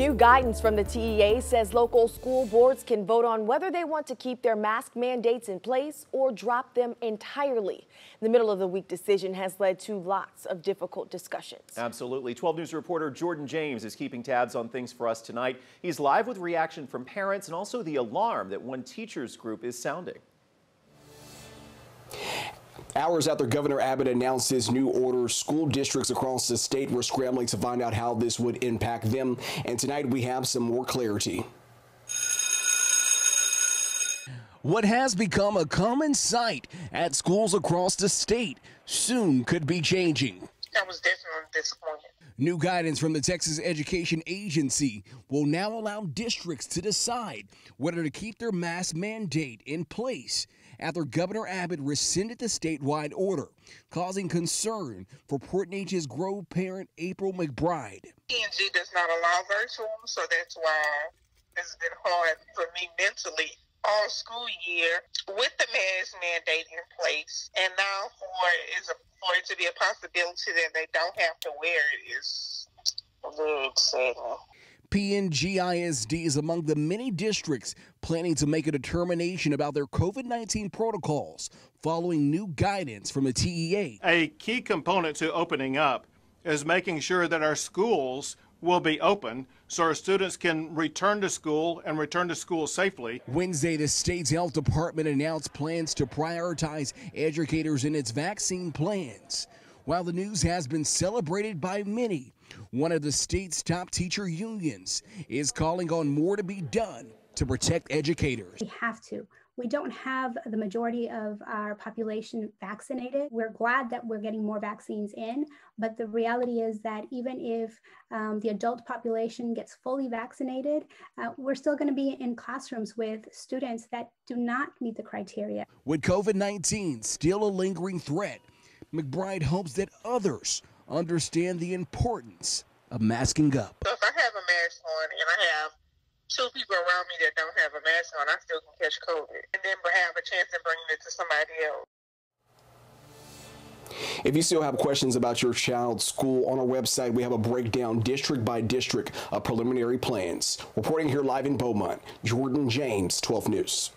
New guidance from the TEA says local school boards can vote on whether they want to keep their mask mandates in place or drop them entirely. The middle of the week decision has led to lots of difficult discussions. Absolutely. 12 News reporter Jordan James is keeping tabs on things for us tonight. He's live with reaction from parents and also the alarm that one teachers group is sounding. Hours after Governor Abbott announced his new order, school districts across the state were scrambling to find out how this would impact them. And tonight we have some more clarity. What has become a common sight at schools across the state soon could be changing. I was definitely disappointed. New guidance from the Texas Education Agency will now allow districts to decide whether to keep their mask mandate in place after Governor Abbott rescinded the statewide order, causing concern for Port Neches Grove parent April McBride. PNG does not allow virtual, so that's why it's been hard for me mentally all school year with the mask mandate in place, and now for is a, for it to be a possibility that they don't have to wear it is very exciting. PNGISD is among the many districts planning to make a determination about their COVID 19 protocols following new guidance from the TEA. A key component to opening up is making sure that our schools will be open so our students can return to school and return to school safely. Wednesday, the state's health department announced plans to prioritize educators in its vaccine plans. While the news has been celebrated by many, one of the state's top teacher unions is calling on more to be done to protect educators. We have to. We don't have the majority of our population vaccinated. We're glad that we're getting more vaccines in, but the reality is that even if um, the adult population gets fully vaccinated, uh, we're still going to be in classrooms with students that do not meet the criteria. With COVID 19 still a lingering threat, McBride hopes that others understand the importance of masking up. So if I have a mask on and I have two people around me that don't have a mask on, I still can catch COVID and then have a chance of bringing it to somebody else. If you still have questions about your child's school, on our website we have a breakdown district by district of preliminary plans. Reporting here live in Beaumont, Jordan James, 12 News.